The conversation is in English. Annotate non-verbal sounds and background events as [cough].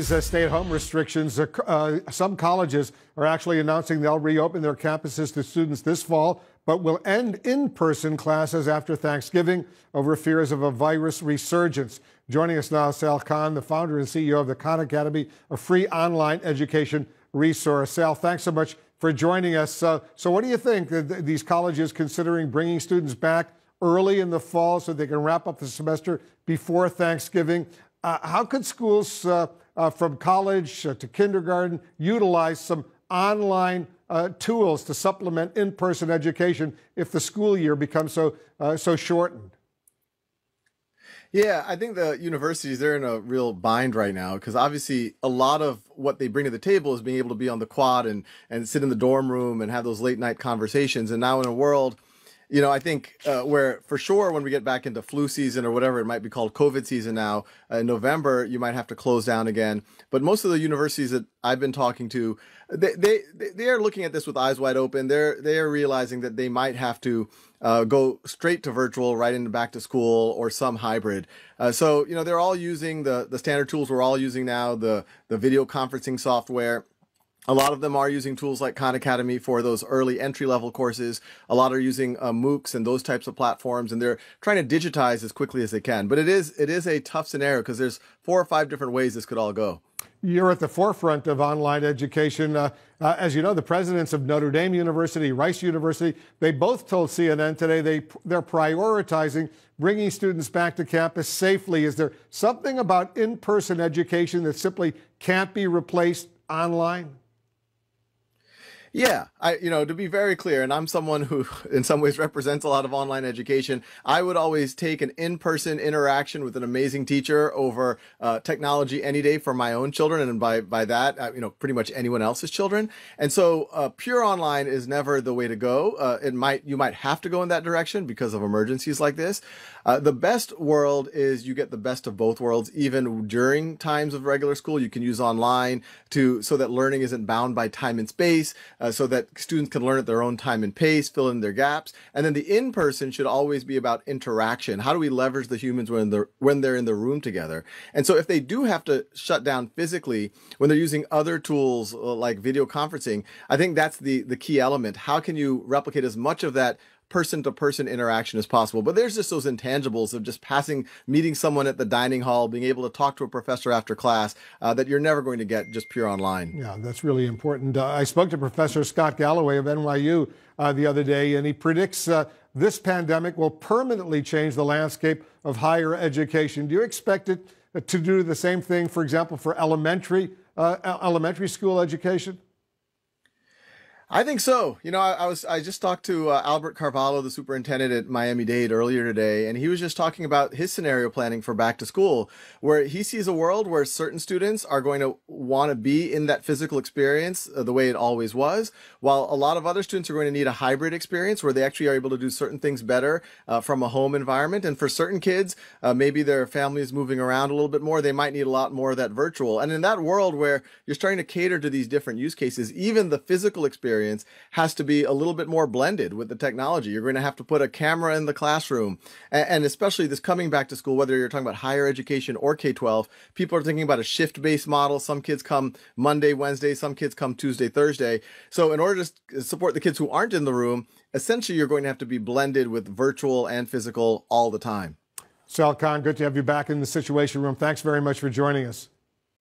these uh, stay at home restrictions, uh, uh, some colleges are actually announcing they'll reopen their campuses to students this fall, but will end in person classes after Thanksgiving over fears of a virus resurgence. Joining us now, Sal Khan, the founder and CEO of the Khan Academy, a free online education resource. Sal, thanks so much for joining us. So, what do you think? these colleges considering bringing students back early in the fall so they can wrap up the semester before Thanksgiving? Uh, how could schools uh, uh, from college uh, to kindergarten utilize some online uh, tools to supplement in-person education if the school year becomes so uh, so shortened? Yeah, I think the universities they're in a real bind right now because obviously a lot of what they bring to the table is being able to be on the quad and and sit in the dorm room and have those late night conversations. And now in a world you know, I think uh, where for sure when we get back into flu season or whatever it might be called COVID season now uh, in November, you might have to close down again. But most of the universities that I've been talking to, they they they are looking at this with eyes wide open. They're they are realizing that they might have to uh, go straight to virtual right into back to school or some hybrid. Uh, so you know they're all using the the standard tools we're all using now, the the video conferencing software a lot of them are using tools like Khan Academy for those early entry level courses. A lot are using uh, MOOCs and those types of platforms, and they're trying to digitize as quickly as they can. But it is it is a tough scenario because there's four or five different ways this could all go. You're at the forefront of online education. Uh, uh, as you know, the presidents of Notre Dame University, Rice University, they both told CNN today they they're prioritizing bringing students back to campus safely. Is there something about in-person education that simply can't be replaced online? Yeah, I you know to be very clear, and I'm someone who [laughs] in some ways represents a lot of online education. I would always take an in-person interaction with an amazing teacher over uh, technology any day for my own children, and by by that, uh, you know, pretty much anyone else's children. And so, uh, pure online is never the way to go. Uh, it might you might have to go in that direction because of emergencies like this. Uh, the best world is you get the best of both worlds, even during times of regular school. You can use online to so that learning isn't bound by time and space uh, so that students can learn at their own time and pace, fill in their gaps. And then the in-person should always be about interaction. How do we leverage the humans when they're, when they're in the room together? And so if they do have to shut down physically, when they're using other tools uh, like video conferencing, I think that's the, the key element. How can you replicate as much of that person to person interaction as possible. But there's just those intangibles of just passing, meeting someone at the dining hall, being able to talk to a professor after class uh, that you're never going to get just pure online. Yeah, that's really important. Uh, I spoke to Professor Scott Galloway of NYU uh, the other day, and he predicts uh, this pandemic will permanently change the landscape of higher education. Do you expect it to do the same thing, for example, for elementary uh, elementary school education? I think so. You know, I, I was I just talked to uh, Albert Carvalho, the superintendent at Miami Dade earlier today, and he was just talking about his scenario planning for back to school, where he sees a world where certain students are going to want to be in that physical experience uh, the way it always was, while a lot of other students are going to need a hybrid experience where they actually are able to do certain things better uh, from a home environment. And for certain kids, uh, maybe their family is moving around a little bit more, they might need a lot more of that virtual. And in that world where you're starting to cater to these different use cases, even the physical experience experience has to be a little bit more blended with the technology. You're going to have to put a camera in the classroom. And, especially this coming back to school, whether you're talking about higher education or K 12, people are thinking about a shift based model. Some kids come Monday, Wednesday, some kids come Tuesday, Thursday. So, in order to support the kids who aren't in the room, essentially you're going to have to be blended with virtual and physical all the time. Sal Khan, good to have you back in the Situation Room. Thanks very much for joining us.